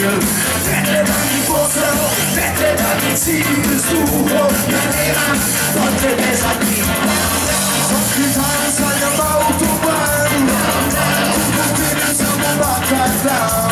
deal Better than mi posso, better than mi team Suho, nella, forte pesa qui Sokritani sallam autobahn Kutu deniz ama bakar down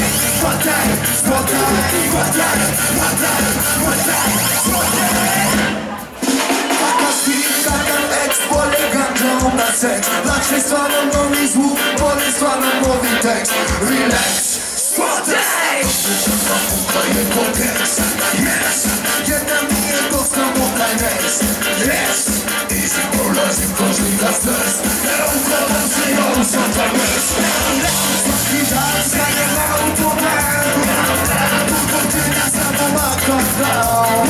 stroną na seks Lecz wysłaną do nizmu, porysłaną głowy tekst Relax, spodek! To jest pokres, yes! Jedna mi jego jest, z korzystna stres Ja ja jest Idalska, jedna się Tylko ty na nie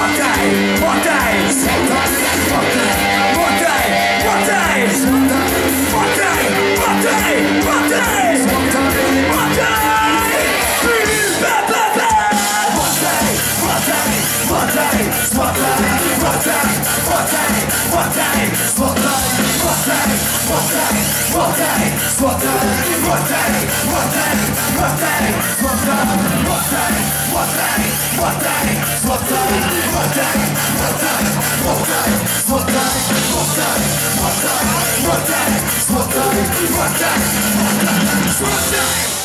day, day, day, Rotate, rotate, rotate, rotate, rotate, rotate, rotate. What's that?